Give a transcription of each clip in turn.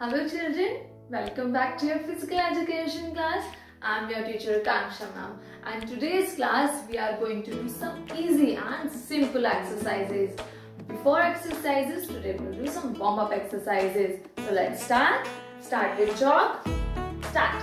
Hello children, welcome back to your physical education class. I'm your teacher Kanksha ma'am and today's class we are going to do some easy and simple exercises. Before exercises, today we'll do some warm up exercises. So let's start. Start with chalk. Start.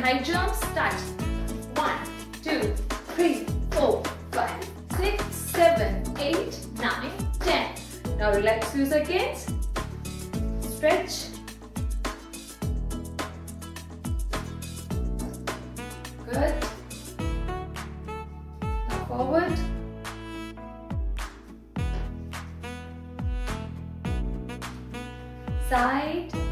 High jumps, start. 1, 2, 3, 4, 5, 6, 7, 8, 9, 10. Now relax few seconds. Stretch. Good. Now forward. Side.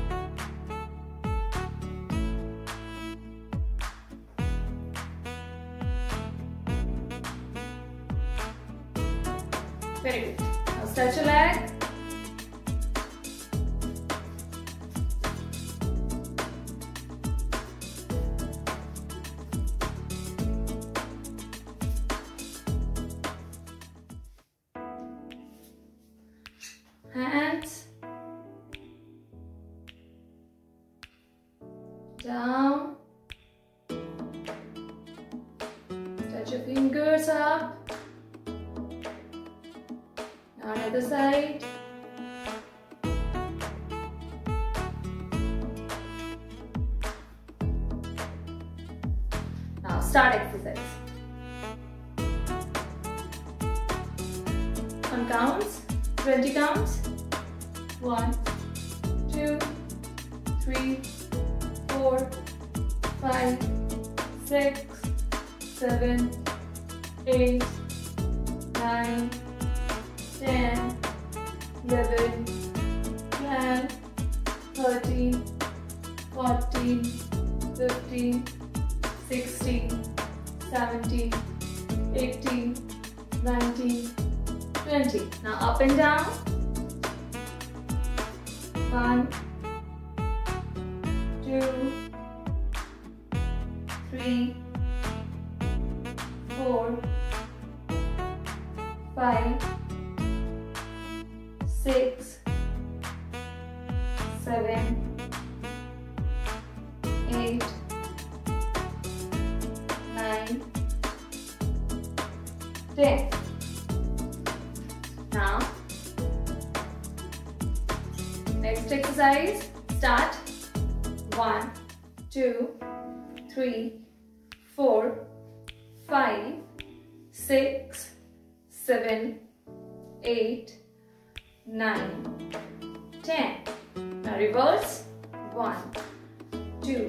Stretch your leg. Hands. Down. Stretch your fingers up. Now other side. Now start exercise. On counts, 20 counts. One, two, three, four, five, six, seven, eight, nine, 10, 11, 12, 13, 14, 15, 16, 17, 18, 19, 20. Now up and down. 1, 2, 3, 4, 5, ten. Now, next exercise. Start. One, two, three, four, five, six, seven, eight, nine, ten. Now reverse. One, two,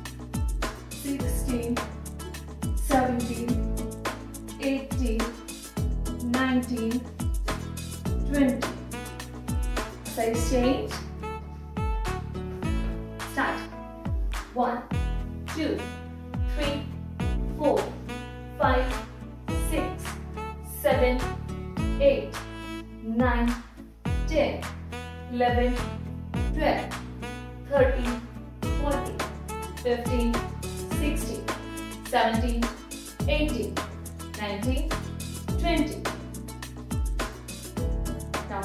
19, 20. Size change. Start. One, two, three, four, five, six, seven, eight, nine, ten, eleven, twelve, thirteen, fourteen, fifteen, sixteen, seventeen, eighteen, nineteen, twenty.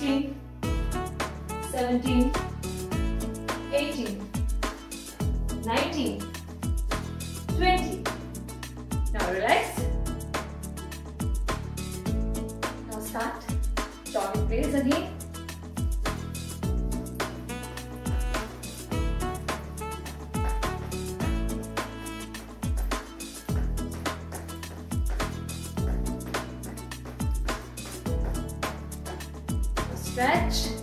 16, 17, 18, 19, 20. Now relax. Now start jogging place again. Stretch.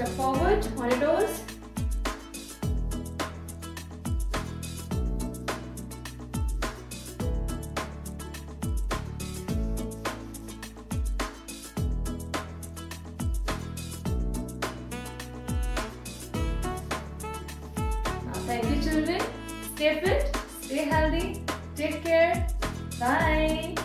Step forward toes. Thank you children. Stay fit, stay healthy, take care. Bye.